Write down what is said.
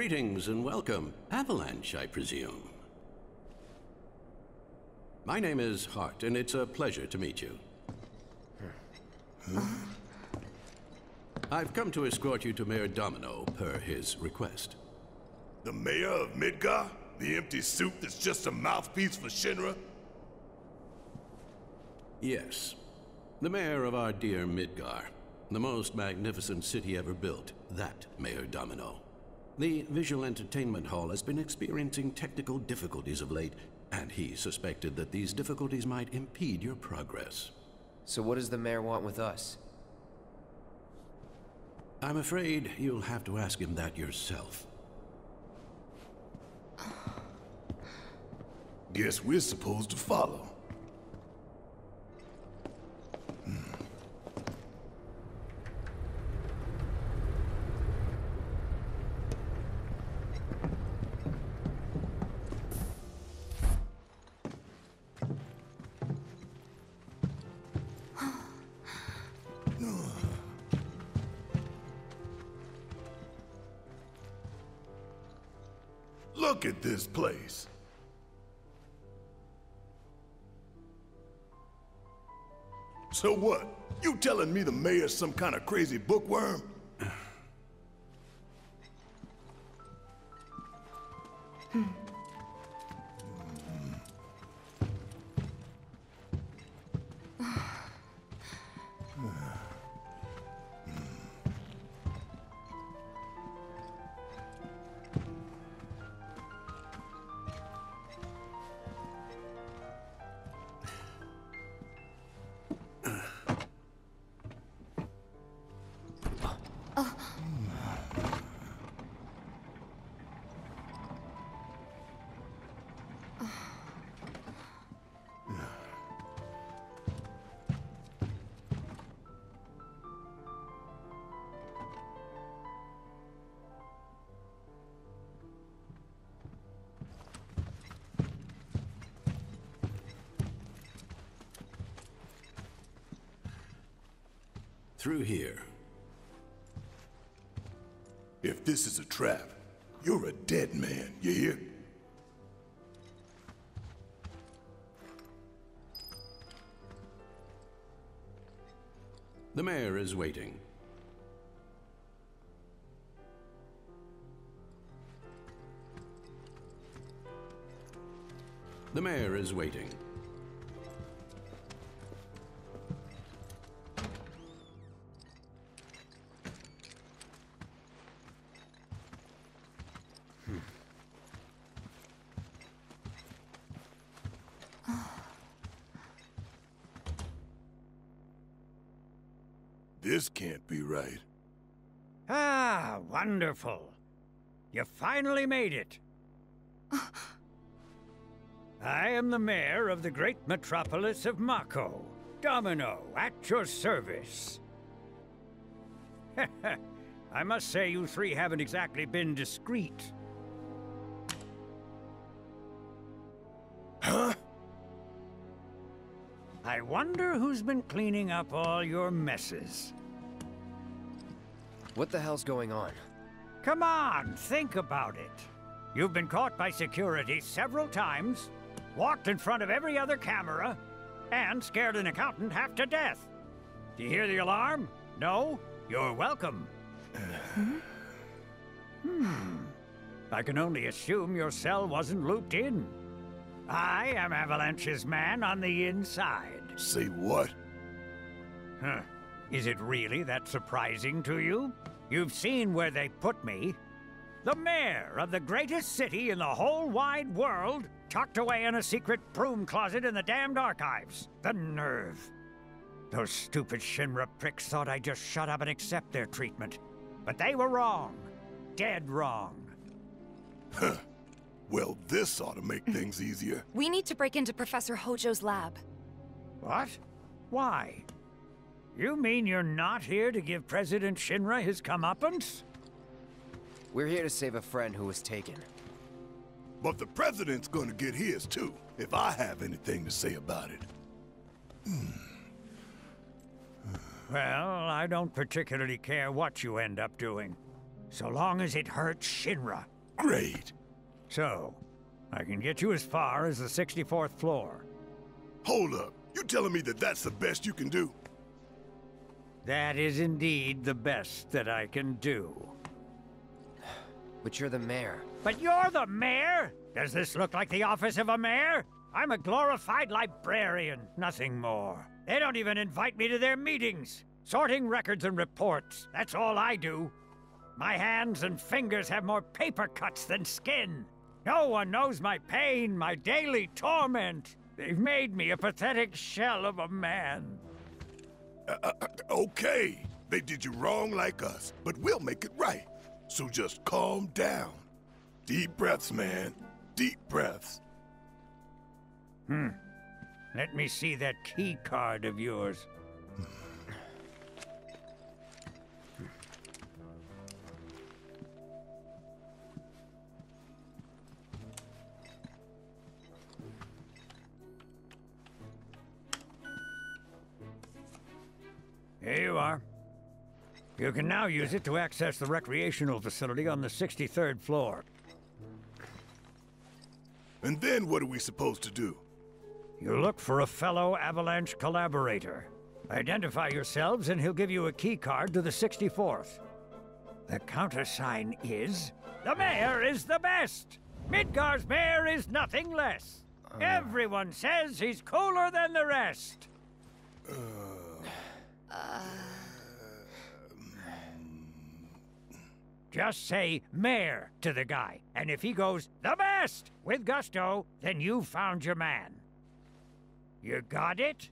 Greetings and welcome. Avalanche, I presume. My name is Hart, and it's a pleasure to meet you. Hmm? I've come to escort you to Mayor Domino, per his request. The mayor of Midgar? The empty suit that's just a mouthpiece for Shinra? Yes. The mayor of our dear Midgar. The most magnificent city ever built. That Mayor Domino. The visual entertainment hall has been experiencing technical difficulties of late, and he suspected that these difficulties might impede your progress. So what does the mayor want with us? I'm afraid you'll have to ask him that yourself. Guess we're supposed to follow. Look at this place. So what? You telling me the mayor's some kind of crazy bookworm? Through here. If this is a trap, you're a dead man, you hear? The mayor is waiting. The mayor is waiting. This can't be right. Ah, wonderful. You finally made it. I am the mayor of the great metropolis of Mako. Domino, at your service. I must say you three haven't exactly been discreet. Huh? I wonder who's been cleaning up all your messes. What the hell's going on? Come on, think about it. You've been caught by security several times, walked in front of every other camera, and scared an accountant half to death. Do you hear the alarm? No? You're welcome. hmm. I can only assume your cell wasn't looped in. I am Avalanche's man on the inside. Say what? Huh. Is it really that surprising to you? You've seen where they put me. The mayor of the greatest city in the whole wide world, tucked away in a secret broom closet in the damned archives. The nerve. Those stupid Shinra pricks thought I'd just shut up and accept their treatment. But they were wrong. Dead wrong. Huh. Well, this ought to make things easier. We need to break into Professor Hojo's lab. What? Why? You mean you're not here to give President Shinra his comeuppance? We're here to save a friend who was taken. But the president's gonna get his too, if I have anything to say about it. Hmm. Well, I don't particularly care what you end up doing. so long as it hurts Shinra. Great. So, I can get you as far as the 64th floor. Hold up. You telling me that that's the best you can do? That is indeed the best that I can do. But you're the mayor. But you're the mayor? Does this look like the office of a mayor? I'm a glorified librarian, nothing more. They don't even invite me to their meetings. Sorting records and reports, that's all I do. My hands and fingers have more paper cuts than skin. No one knows my pain, my daily torment. They've made me a pathetic shell of a man. Uh, uh, uh, okay, they did you wrong like us, but we'll make it right. So just calm down. Deep breaths, man. Deep breaths. Hmm. Let me see that key card of yours. Here you are. You can now use it to access the recreational facility on the 63rd floor. And then what are we supposed to do? You look for a fellow Avalanche collaborator. Identify yourselves and he'll give you a key card to the 64th. The countersign is The mayor is the best! Midgar's mayor is nothing less. Uh. Everyone says he's cooler than the rest. Uh. Just say mayor to the guy, and if he goes the best with gusto, then you've found your man. You got it?